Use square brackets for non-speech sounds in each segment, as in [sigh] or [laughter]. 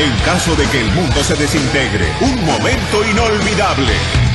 En caso de que el mundo se desintegre, un momento inolvidable.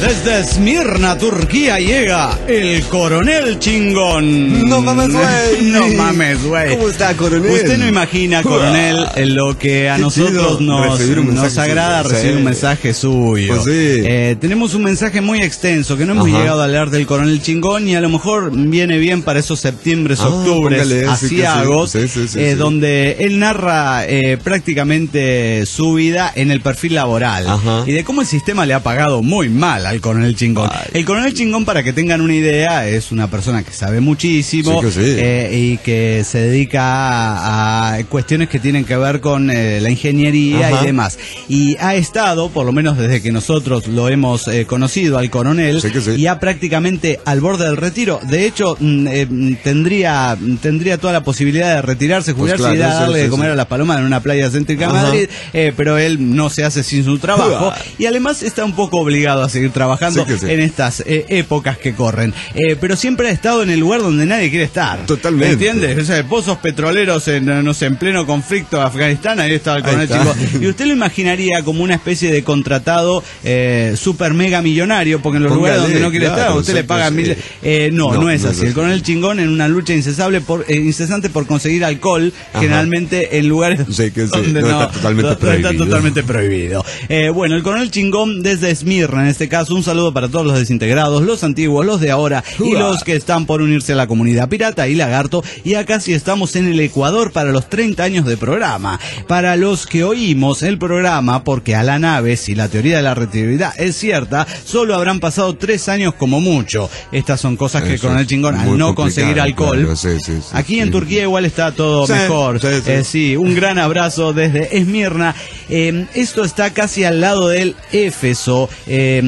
Desde Esmirna, Turquía, llega el coronel chingón. No mames, güey. [laughs] no mames, güey. ¿Cómo está, coronel? Usted no imagina, coronel, en lo que a Qué nosotros nos, nos agrada suyo. recibir Sí. un mensaje suyo. Pues sí. Eh, tenemos un mensaje muy extenso que no hemos Ajá. llegado a hablar del coronel chingón y a lo mejor viene bien para esos septiembres, Ah, octubres, asiagos, Sí, eh, donde él narra eh, prácticamente su vida en el perfil laboral Ajá. y de cómo el sistema le ha pagado muy mal al coronel chingón. El coronel chingón, para que tengan una idea, es una persona que sabe muchísimo Sí que sí. eh, y que se dedica a, a cuestiones que tienen que ver con eh, la ingeniería Ajá. y demás. Y ha estado, por lo menos desde que nosotros lo hemos eh, conocido al coronel, Sí y ha prácticamente al borde del retiro. De hecho, mm, mm, tendría, tendría toda la posibilidad de retirarse, Pues jubilarse y claro, darle de comer a las palomas en una playa céntrica de. Madrid, pero él no se hace sin su trabajo [laughs] y además está un poco obligado a seguir trabajando Sí sí. en estas eh, épocas que corren. Eh, pero siempre ha estado en el lugar donde nadie quiere estar. Totalmente. ¿Entiendes? O sea, pozos petroleros en, no sé, en pleno conflicto de Afganistán, ahí estaba el coronel. Chingón. Y usted lo imaginaría como una especie de contratado eh, super mega millonario, porque en los Póngale, lugares donde no quiere claro, estar, usted le exacto, paga sí. mil. Eh, no, no, No, es no así. El coronel Chingón en una lucha incesable por, eh, incesante por conseguir alcohol, Ajá. generalmente en lugares Sí, que sí, donde no está totalmente no está prohibido. totalmente prohibido. Eh, bueno, el coronel Chingón desde Esmirna, en este caso, un saludo para todos los desintegrados, los antiguos, los de ahora y los que están por unirse a la comunidad pirata y lagarto. Y acá sí estamos en el Ecuador para los 30 años de programa. Para los que oímos el programa, porque a la nave, si la teoría de la relatividad es cierta, solo habrán pasado tres años como mucho. Estas son cosas que el Eso coronel es Chingón, al no conseguir alcohol. claro, sí, sí, sí, aquí en. Turquía igual está todo mejor. Eh, sí, un gran abrazo desde Esmirna. Eh, esto está casi al lado del Éfeso, eh,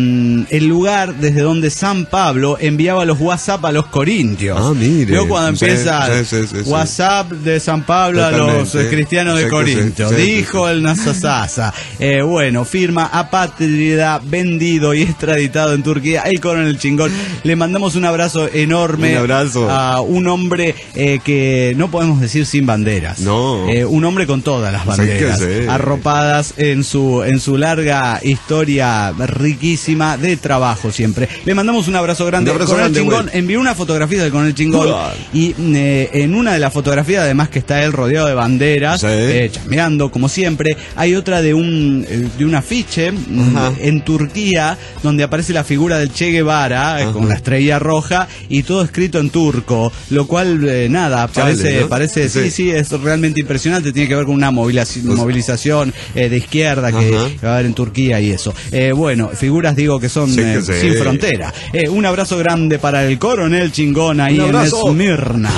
el lugar desde donde San Pablo enviaba los WhatsApp a los corintios. Ah, mire. Veo cuando empieza sí, sí, sí, sí. WhatsApp de San Pablo a los eh, cristianos de Corinto. Dijo el Nasasasa. Eh, bueno, firma apátrida, vendido y extraditado en Turquía. El coronel chingón. Le mandamos un abrazo enorme Un abrazo. a un hombre eh, que no podemos decir sin banderas. No. Un hombre con todas las banderas arropadas en su en su larga historia riquísima de trabajo siempre. Le mandamos un abrazo grande. Un abrazo Coronel grande, Chingón envió una fotografía del Coronel Chingón Uah. y eh, en una de las fotografías además que está él rodeado de banderas, Sí. eh, chameando como siempre, hay otra de un eh, de un afiche mm, Ajá. en Turquía donde aparece la figura del Che Guevara Ajá. con la estrella roja y todo escrito en turco, lo cual eh, nada, Chale, parece ¿no? parece sí, Sí. sí, es realmente impresionante, tiene que ver con una movilización, Pues- movilización de izquierda que Ajá. va a haber en Turquía y eso. Bueno, figuras digo que son Sí que eh, sí. sin frontera. Eh, un abrazo grande para el coronel chingón ahí en. Esmirna.